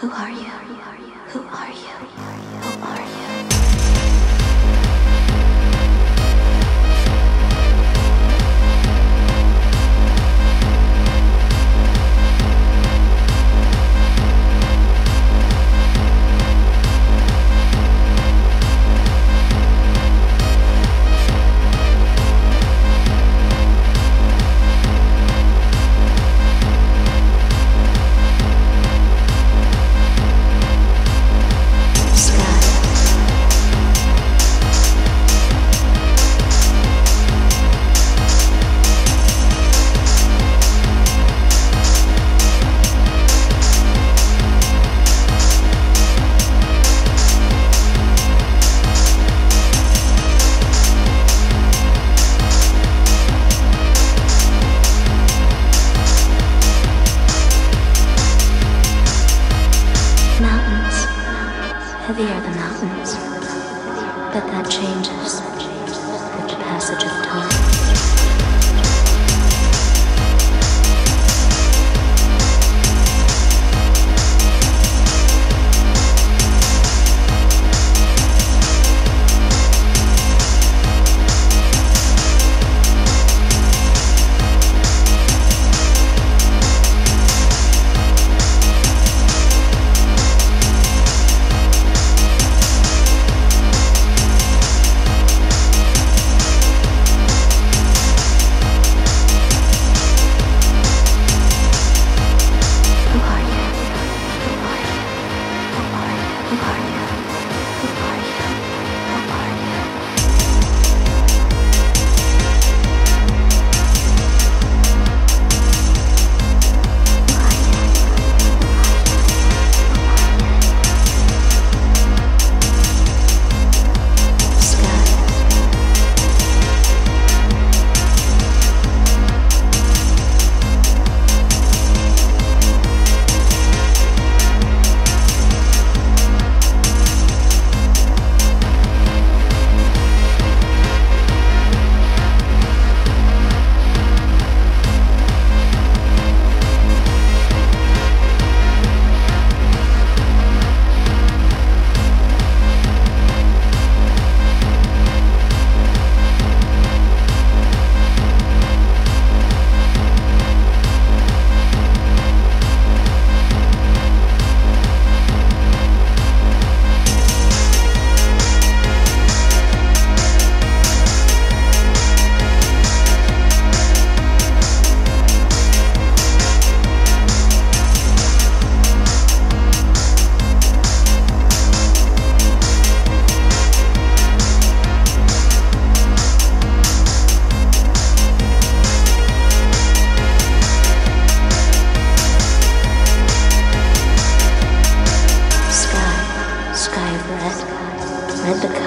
Who are you? Who are you? But that changes with the passage of time.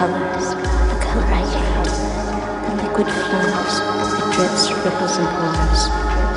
Red the color, the I hate. The liquid flows, it drips, ripples, and pours.